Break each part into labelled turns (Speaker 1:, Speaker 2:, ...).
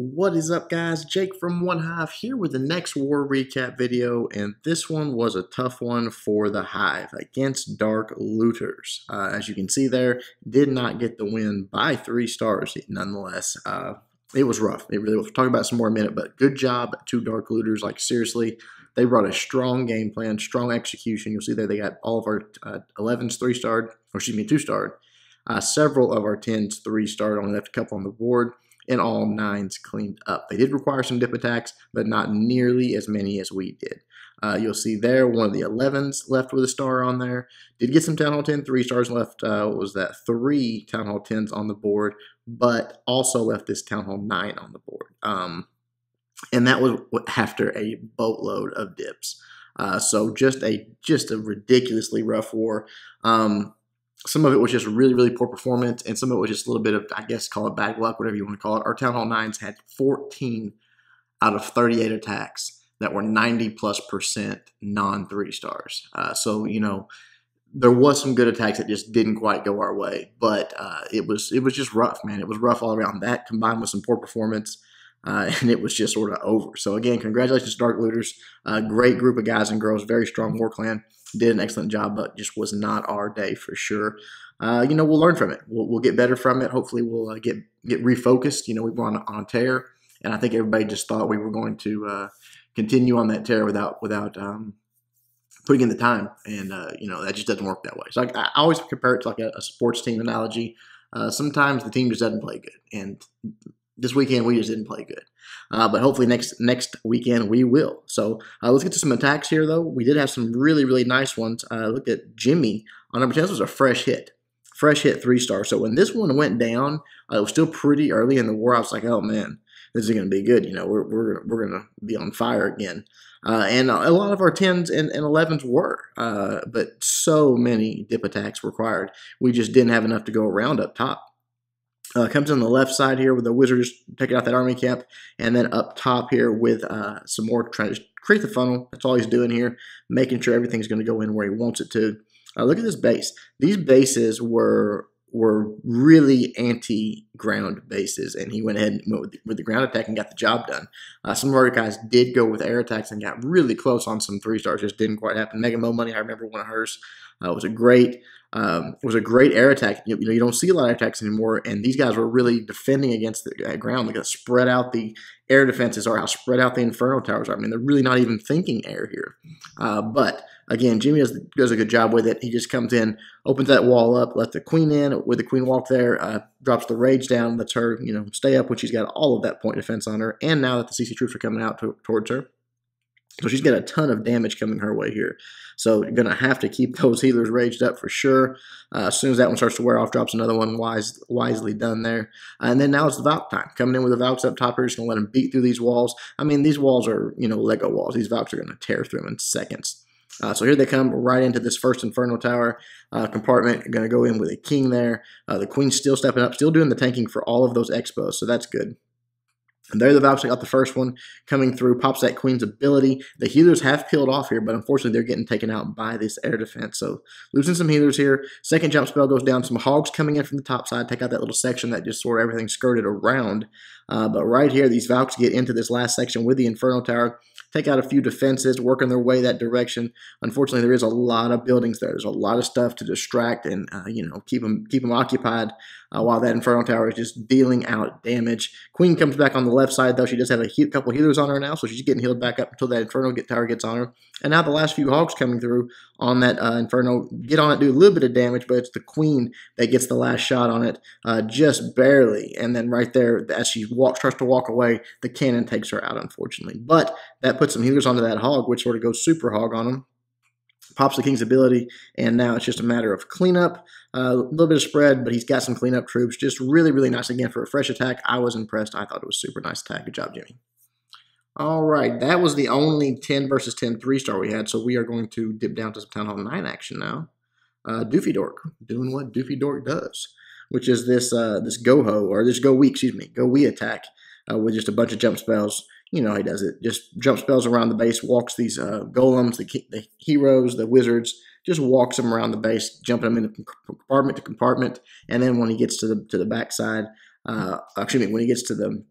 Speaker 1: What is up, guys? Jake from One Hive here with the next war recap video, and this one was a tough one for the Hive against Dark Looters. Uh, as you can see there, did not get the win by three stars nonetheless. Uh, it was rough. It really. We'll talk about some more in a minute, but good job to Dark Looters. Like, seriously, they brought a strong game plan, strong execution. You'll see there they got all of our uh, 11s three starred, or excuse me, two starred. Uh, several of our 10s three starred, only left a couple on the board and all nines cleaned up. They did require some dip attacks, but not nearly as many as we did. Uh, you'll see there one of the 11s left with a star on there. Did get some Town Hall 10, three stars left. Uh, what was that? Three Town Hall 10s on the board, but also left this Town Hall 9 on the board. Um, and that was after a boatload of dips. Uh, so just a just a ridiculously rough war. Um, some of it was just really, really poor performance, and some of it was just a little bit of, I guess, call it bad luck, whatever you want to call it. Our Town Hall Nines had 14 out of 38 attacks that were 90 plus percent non three stars. Uh, so, you know, there was some good attacks that just didn't quite go our way, but uh, it was it was just rough, man. It was rough all around. That combined with some poor performance, uh, and it was just sort of over. So again, congratulations, Dark Looters. Uh, great group of guys and girls, very strong war clan did an excellent job, but just was not our day for sure. Uh, you know, we'll learn from it. We'll, we'll get better from it. Hopefully, we'll uh, get get refocused. You know, we were on, on a tear, and I think everybody just thought we were going to uh, continue on that tear without without um, putting in the time, and uh, you know that just doesn't work that way. So I, I always compare it to like a, a sports team analogy. Uh, sometimes the team just doesn't play good, and this weekend we just didn't play good. Uh, but hopefully next next weekend we will. So uh, let's get to some attacks here, though. We did have some really really nice ones. Uh, look at Jimmy on number ten. This was a fresh hit, fresh hit three star. So when this one went down, uh, it was still pretty early in the war. I was like, oh man, this is going to be good. You know, we're we're we're going to be on fire again. Uh, and a lot of our 10s and, and 11s were, uh, but so many dip attacks required. We just didn't have enough to go around up top. Uh, comes on the left side here with the Wizards taking out that army camp, and then up top here with uh, some more trying to create the funnel. That's all he's doing here, making sure everything's going to go in where he wants it to. Uh, look at this base. These bases were were really anti-ground bases, and he went ahead and went with the, with the ground attack and got the job done. Uh, some of our guys did go with air attacks and got really close on some three stars. Just didn't quite happen. Mega Mo Money, I remember one of hers. Uh, was a great um, was a great air attack. You, you, know, you don't see a lot of attacks anymore, and these guys were really defending against the uh, ground. They got spread out the air defenses are, how spread out the Inferno towers are. I mean, they're really not even thinking air here. Uh, but again, Jimmy does, does, a good job with it. He just comes in, opens that wall up, let the queen in with the queen walk there, uh, drops the rage down, lets her, you know, stay up when she's got all of that point defense on her. And now that the CC troops are coming out to, towards her, so she's got a ton of damage coming her way here. So you're going to have to keep those healers raged up for sure. Uh, as soon as that one starts to wear off, drops another one wise, wisely done there. Uh, and then now it's the Valk time. Coming in with the Valks up top here, just going to let them beat through these walls. I mean, these walls are, you know, Lego walls. These Valks are going to tear through them in seconds. Uh, so here they come right into this first Inferno Tower uh, compartment. Going to go in with a King there. Uh, the Queen's still stepping up, still doing the tanking for all of those X-Bows, so that's good. And there the Valks got the first one coming through, pops that Queen's ability. The healers have peeled off here, but unfortunately they're getting taken out by this air defense. So losing some healers here. Second jump spell goes down. Some hogs coming in from the top side. Take out that little section that just sort of everything skirted around. Uh, but right here, these Valks get into this last section with the Inferno Tower take out a few defenses, working their way that direction. Unfortunately, there is a lot of buildings there. There's a lot of stuff to distract and uh, you know keep them keep them occupied uh, while that Inferno Tower is just dealing out damage. Queen comes back on the left side, though. She does have a he couple healers on her now, so she's getting healed back up until that Inferno get Tower gets on her. And now the last few Hogs coming through on that uh, Inferno get on it, do a little bit of damage, but it's the Queen that gets the last shot on it, uh, just barely. And then right there, as she walk, starts to walk away, the cannon takes her out, unfortunately. But that puts some healers onto that Hog, which sort of goes Super Hog on them pops the king's ability, and now it's just a matter of cleanup. Uh, a little bit of spread, but he's got some cleanup troops. Just really, really nice again for a fresh attack. I was impressed. I thought it was super nice attack. Good job, Jimmy. All right, that was the only 10 versus 10 three star we had, so we are going to dip down to some Town Hall 9 action now. Uh, Doofy Dork, doing what Doofy Dork does, which is this uh, this Go Ho, or this Go Wee, excuse me, Go Wee attack uh, with just a bunch of jump spells you know he does it. Just jump spells around the base, walks these uh, golems, the, the heroes, the wizards, just walks them around the base, jumping them into compartment to compartment, and then when he gets to the to the backside, uh, excuse me, when he gets to the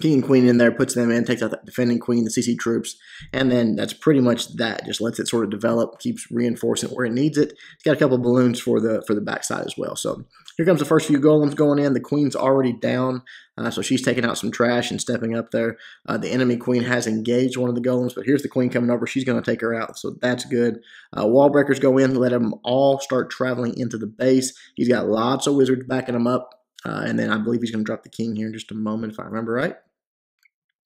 Speaker 1: king and queen in there, puts them in, takes out that defending queen, the CC troops, and then that's pretty much that. Just lets it sort of develop, keeps reinforcing where it needs it. It's got a couple of balloons for the for the backside as well. So here comes the first few golems going in. The queen's already down, uh, so she's taking out some trash and stepping up there. Uh, the enemy queen has engaged one of the golems, but here's the queen coming over. She's going to take her out, so that's good. Uh, wall breakers go in, let them all start traveling into the base. He's got lots of wizards backing him up. Uh, and then I believe he's going to drop the king here in just a moment, if I remember right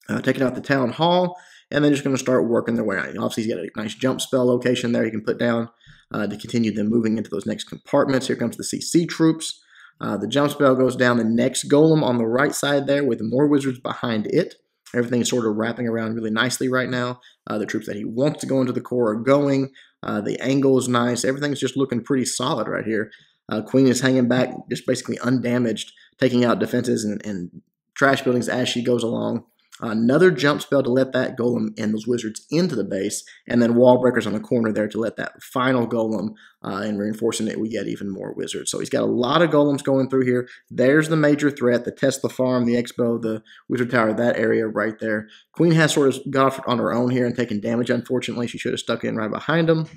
Speaker 1: uh, taking out the town hall, and then just going to start working their way out. Obviously, he's got a nice jump spell location there he can put down uh, to continue them moving into those next compartments. Here comes the CC troops. Uh, the jump spell goes down the next golem on the right side there with more wizards behind it. Everything is sort of wrapping around really nicely right now. Uh, the troops that he wants to go into the core are going. Uh, the angle is nice. Everything's just looking pretty solid right here. Uh, Queen is hanging back, just basically undamaged, taking out defenses and, and trash buildings as she goes along another jump spell to let that golem and those wizards into the base, and then wall breakers on the corner there to let that final golem uh, and reinforcing it, we get even more wizards. So he's got a lot of golems going through here. There's the major threat, the Tesla farm, the X-Bow, the wizard tower, that area right there. Queen has sort of got off on her own here and taken damage, unfortunately. She should have stuck in right behind him.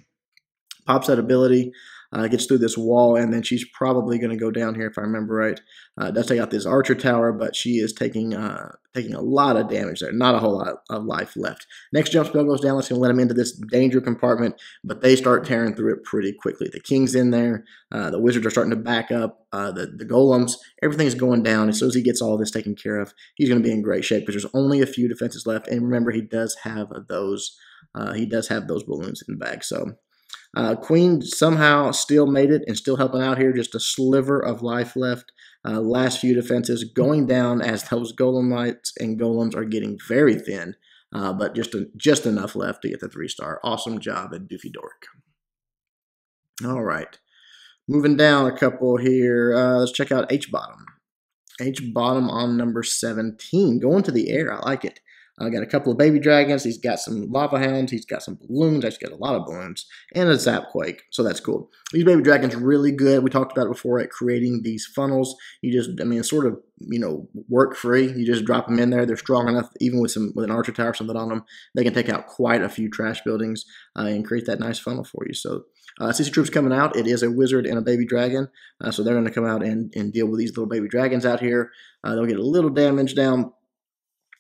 Speaker 1: Pops that ability uh, gets through this wall, and then she's probably going to go down here if I remember right. Uh, does take out this archer tower, but she is taking uh, taking a lot of damage there. Not a whole lot of life left. Next jump spell goes down. Let's let him into this danger compartment, but they start tearing through it pretty quickly. The king's in there. Uh, the wizards are starting to back up. Uh, the, the golems, everything's going down. As soon as he gets all this taken care of, he's going to be in great shape because there's only a few defenses left. And remember, he does have those. Uh, he does have those balloons in the bag. So uh, Queen somehow still made it and still helping out here. Just a sliver of life left. Uh, last few defenses going down as those golemites and golems are getting very thin, uh, but just a, just enough left to get the three star. Awesome job at Doofy Dork. All right, moving down a couple here. Uh, let's check out H bottom. H bottom on number 17. Going to the air. I like it. I got a couple of baby dragons. He's got some lava hounds. He's got some balloons. I actually, got a lot of balloons and a zapquake. So that's cool. These baby dragons really good. We talked about it before at creating these funnels. You just, I mean, sort of, you know, work free. You just drop them in there. They're strong enough, even with some with an archer tower or something on them. They can take out quite a few trash buildings uh, and create that nice funnel for you. So uh, CC Troops coming out. It is a wizard and a baby dragon. Uh, so they're going to come out and, and deal with these little baby dragons out here. Uh, they'll get a little damage down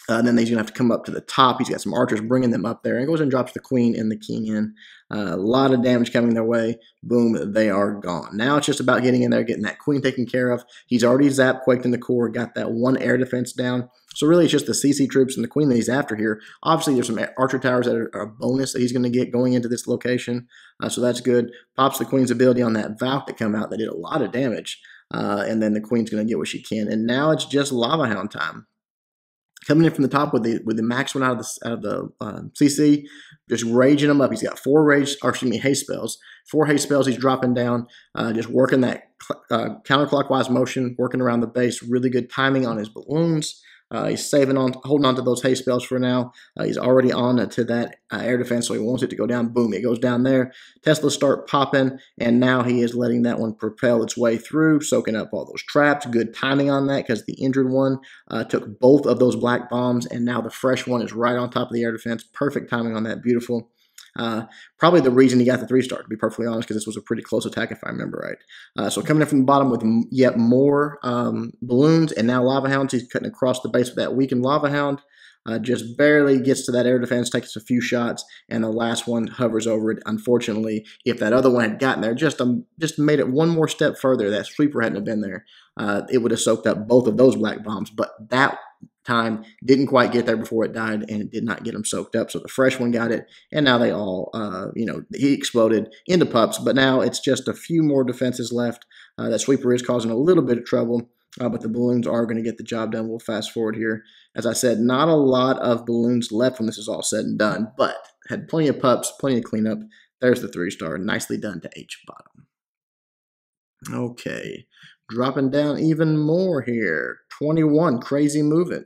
Speaker 1: uh, and then he's going to have to come up to the top. He's got some archers bringing them up there. And goes and drops the queen and the king in. Uh, a lot of damage coming their way. Boom, they are gone. Now it's just about getting in there, getting that queen taken care of. He's already zapped, quaked in the core, got that one air defense down. So really it's just the CC troops and the queen that he's after here. Obviously there's some archer towers that are a bonus that he's going to get going into this location. Uh, so that's good. Pops the queen's ability on that Valk that come out that did a lot of damage. Uh, and then the queen's going to get what she can. And now it's just Lava Hound time coming in from the top with the with the max one out of the out of the CC, just raging them up. He's got four rage, or excuse me, haste spells. Four haste spells. He's dropping down, uh, just working that uh, counterclockwise motion, working around the base. Really good timing on his balloons. Uh, he's saving on, holding on to those haste spells for now. Uh, he's already on to that uh, air defense, so he wants it to go down. Boom, it goes down there. Tesla start popping, and now he is letting that one propel its way through, soaking up all those traps. Good timing on that because the injured one uh, took both of those black bombs, and now the fresh one is right on top of the air defense. Perfect timing on that. Beautiful. Uh, probably the reason he got the three star, to be perfectly honest, because this was a pretty close attack, if I remember right. Uh, so coming in from the bottom with yet more um, balloons and now lava hounds, he's cutting across the base with that weakened lava hound. Uh, just barely gets to that air defense, takes a few shots, and the last one hovers over it. Unfortunately, if that other one had gotten there, just um, just made it one more step further, that sweeper hadn't have been there, uh, it would have soaked up both of those black bombs. But that time didn't quite get there before it died and it did not get them soaked up so the fresh one got it and now they all uh, you know he exploded into pups but now it's just a few more defenses left uh, that sweeper is causing a little bit of trouble uh, but the balloons are going to get the job done. We'll fast forward here. As i said not a lot of balloons left when this is all said and done but had plenty of pups plenty of cleanup there's the three star. Nicely done to h bottom. Okay dropping down even more here. 21 crazy moving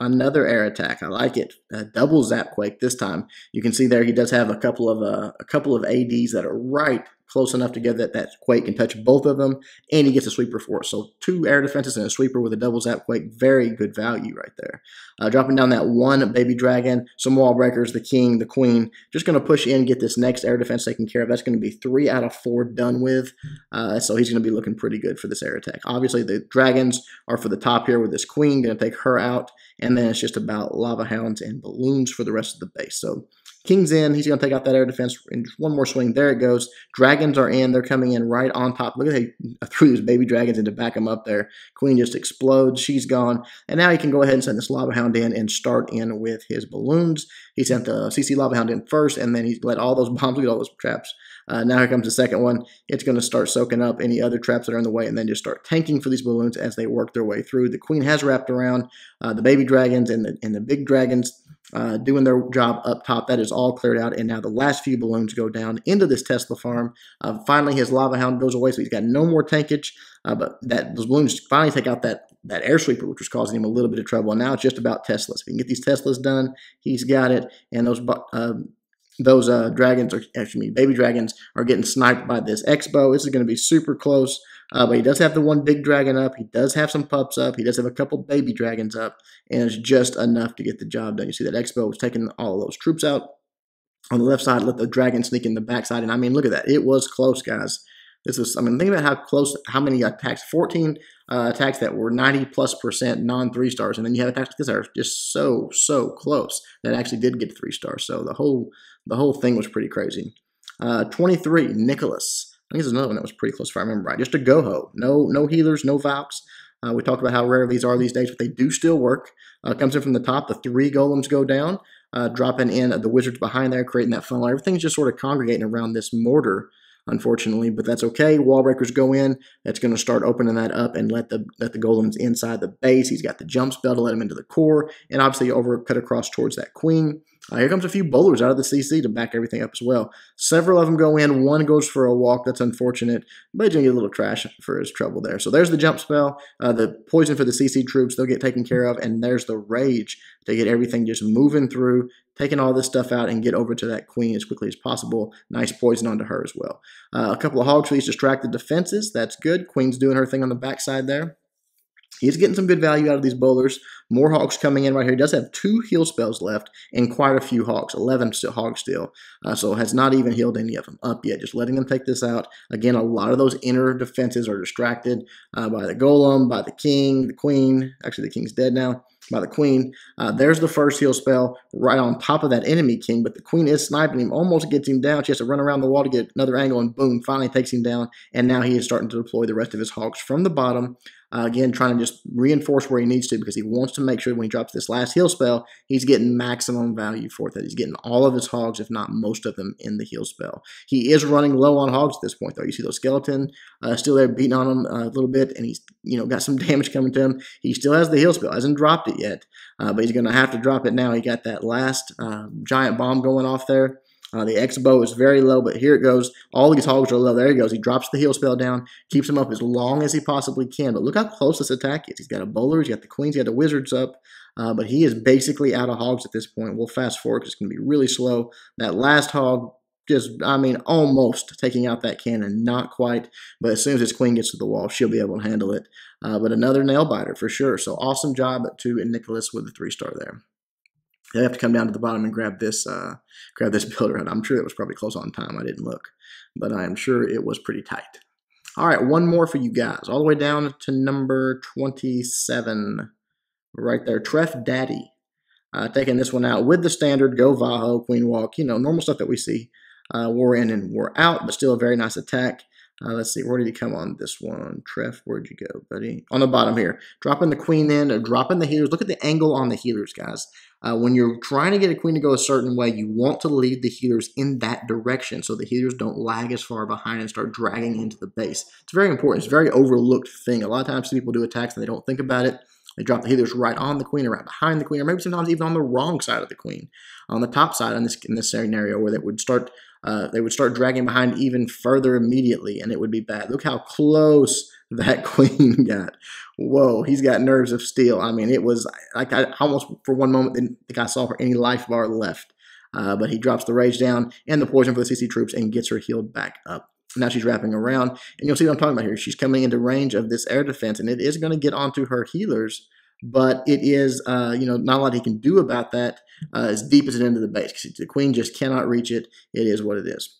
Speaker 1: another air attack. I like it. A double zap quake this time. You can see there he does have a couple of uh, a couple of ads that are right close enough together that that Quake can touch both of them, and he gets a sweeper for it. So two air defenses and a sweeper with a double zap Quake, very good value right there. Uh, dropping down that one baby dragon, some wall breakers, the king, the queen, just going to push in, get this next air defense taken care of. That's going to be three out of four done with, uh, so he's going to be looking pretty good for this air attack. Obviously, the dragons are for the top here with this queen, going to take her out, and then it's just about lava hounds and balloons for the rest of the base. So King's in. He's going to take out that air defense. And one more swing. There it goes. Dragons are in. They're coming in right on top. Look at how he threw these baby dragons in to back him up there. Queen just explodes. She's gone. And now he can go ahead and send this Lava Hound in and start in with his balloons. He sent the CC Lava Hound in first, and then he let all those bombs, look at all those traps. Uh, now here comes the second one. It's going to start soaking up any other traps that are in the way and then just start tanking for these balloons as they work their way through. The queen has wrapped around uh, the baby dragons and the, and the big dragons uh, doing their job up top. That is all cleared out. And now the last few balloons go down into this Tesla farm. Uh, finally, his lava hound goes away, so he's got no more tankage. Uh, but that those balloons finally take out that that air sweeper, which was causing him a little bit of trouble. And now it's just about Teslas. If he can get these Teslas done, he's got it. And those uh, those uh, dragons, or actually, baby dragons, are getting sniped by this X-Bow. This is going to be super close. Uh, but he does have the one big dragon up. He does have some pups up. He does have a couple baby dragons up. And it's just enough to get the job done. You see that X-Bow was taking all those troops out. On the left side, let the dragon sneak in the backside. And I mean, look at that. It was close, guys. This was, I mean, think about how close, how many attacks, 14 uh, attacks that were 90 plus percent non three stars. And then you have attacks that are just so, so close that actually did get three stars. So the whole, the whole thing was pretty crazy. Uh, 23, Nicholas. I think there's another one that was pretty close if I remember right. Just a Goho. No, no healers, no Valks. Uh, we talked about how rare these are these days, but they do still work. Uh, comes in from the top. The three golems go down, uh, dropping in the wizards behind there, creating that funnel. Everything's just sort of congregating around this mortar, unfortunately, but that's okay. Wall breakers go in. That's going to start opening that up and let the let the golems inside the base. He's got the jump spell to let him into the core, and obviously overcut across towards that queen. Uh, here comes a few bowlers out of the CC to back everything up as well. Several of them go in. One goes for a walk. That's unfortunate, but he's going to get a little trash for his trouble there. So there's the jump spell. Uh, the poison for the CC troops, they'll get taken care of. And there's the rage to get everything just moving through, taking all this stuff out and get over to that queen as quickly as possible. Nice poison onto her as well. Uh, a couple of hogs for these distracted defenses. That's good. Queen's doing her thing on the backside there. He's getting some good value out of these bowlers. More Hogs coming in right here. He does have two heal spells left and quite a few Hogs, 11 Hogs still. Uh, so has not even healed any of them up yet. Just letting them take this out. Again, a lot of those inner defenses are distracted uh, by the golem, by the king, the queen. Actually, the king's dead now by the queen. Uh, there's the first heal spell right on top of that enemy king, but the queen is sniping him, almost gets him down. She has to run around the wall to get another angle, and boom, finally takes him down. And now he is starting to deploy the rest of his hogs from the bottom. Uh, again, trying to just reinforce where he needs to because he wants to make sure when he drops this last heal spell, he's getting maximum value for it. That he's getting all of his hogs, if not most of them, in the heal spell. He is running low on hogs at this point, though. You see those skeleton uh, still there beating on him uh, a little bit, and he's you know got some damage coming to him. He still has the heal spell, hasn't dropped it yet, uh, but he's going to have to drop it now. He got that last uh, giant bomb going off there. Uh, the X-Bow is very low, but here it goes. All these hogs are low. There he goes. He drops the heal spell down, keeps him up as long as he possibly can. But look how close this attack is. He's got a bowler, he's got the queens, he's got the wizards up. Uh, but he is basically out of hogs at this point. We'll fast forward because it's going to be really slow. That last hog, just, I mean, almost taking out that cannon. Not quite. But as soon as his queen gets to the wall, she'll be able to handle it. Uh, but another nail biter for sure. So awesome job to Nicholas with the three star there. They have to come down to the bottom and grab this uh, grab this builder. And I'm sure it was probably close on time. I didn't look, but I am sure it was pretty tight. All right, one more for you guys, all the way down to number 27, right there. Treff Daddy, uh, taking this one out with the standard Go Vaho, Queen Walk, you know, normal stuff that we see. Uh, war in and war out, but still a very nice attack. Uh, let's see, where did he come on this one? Treff, where'd you go, buddy? On the bottom here. Dropping the queen in, or dropping the healers. Look at the angle on the healers, guys. Uh, when you're trying to get a queen to go a certain way, you want to lead the healers in that direction so the healers don't lag as far behind and start dragging into the base. It's very important. It's a very overlooked thing. A lot of times people do attacks and they don't think about it. They drop the healers right on the queen or right behind the queen, or maybe sometimes even on the wrong side of the queen, on the top side in this in this scenario where they would start uh, they would start dragging behind even further immediately, and it would be bad. Look how close that queen got. Whoa, he's got nerves of steel. I mean, it was like I almost for one moment didn't think I saw her any life bar left. Uh, but he drops the rage down and the poison for the CC troops and gets her healed back up. Now she's wrapping around, and you'll see what I'm talking about here. She's coming into range of this air defense, and it is going to get onto her healers, but it is, uh, you know, not a lot he can do about that uh, as deep as it into the base. The queen just cannot reach it. It is what it is.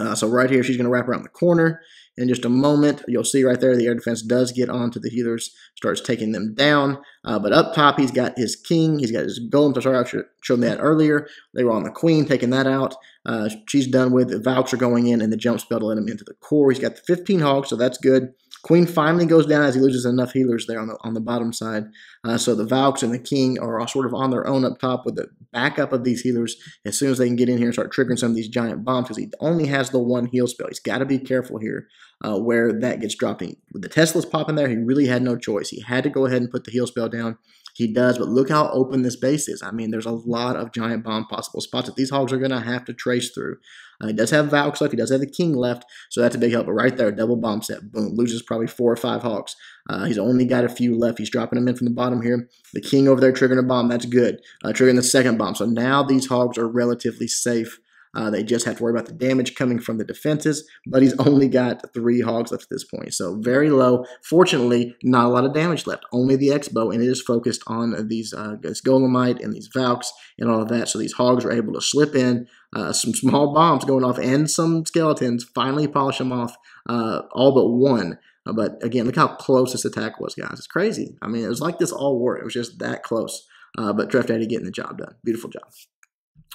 Speaker 1: Uh, so right here, she's going to wrap around the corner. In just a moment, you'll see right there the air defense does get onto the healers, starts taking them down. Uh, but up top, he's got his king, he's got his golem. Sorry, I showed that earlier. They were on the queen, taking that out. Uh, she's done with the are going in and the jump spell to let him into the core. He's got the 15 hogs, so that's good. Queen finally goes down as he loses enough healers there on the on the bottom side. Uh, so the Valks and the King are sort of on their own up top with the backup of these healers as soon as they can get in here and start triggering some of these giant bombs because he only has the one heal spell. He's got to be careful here uh, where that gets dropping. With the Teslas popping there, he really had no choice. He had to go ahead and put the heal spell down. He does, but look how open this base is. I mean, there's a lot of giant bomb possible spots that these hogs are going to have to trace through. Uh, he does have Valks left. He does have the King left, so that's a big help. But right there, double bomb set. Boom. Loses probably four or five hogs. Uh, he's only got a few left. He's dropping them in from the bottom here. The King over there triggering a bomb. That's good. Uh, triggering the second bomb. So now these hogs are relatively safe uh, they just have to worry about the damage coming from the defenses, but he's only got three hogs left at this point. So very low. Fortunately, not a lot of damage left. Only the X-Bow, and it is focused on these uh, this Golemite and these Valks and all of that. So these hogs are able to slip in. Uh, some small bombs going off and some skeletons. Finally polish them off, uh, all but one. Uh, but again, look how close this attack was, guys. It's crazy. I mean, it was like this all war. It was just that close. Uh, but Treff Daddy getting the job done. Beautiful job.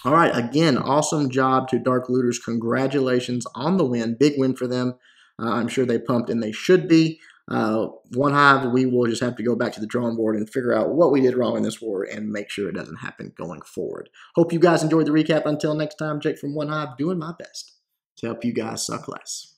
Speaker 1: All right, again, awesome job to Dark Looters. Congratulations on the win. Big win for them. Uh, I'm sure they pumped and they should be. Uh, one hive, we will just have to go back to the drawing board and figure out what we did wrong in this war and make sure it doesn't happen going forward. Hope you guys enjoyed the recap. Until next time, Jake from One Hive doing my best to help you guys suck less.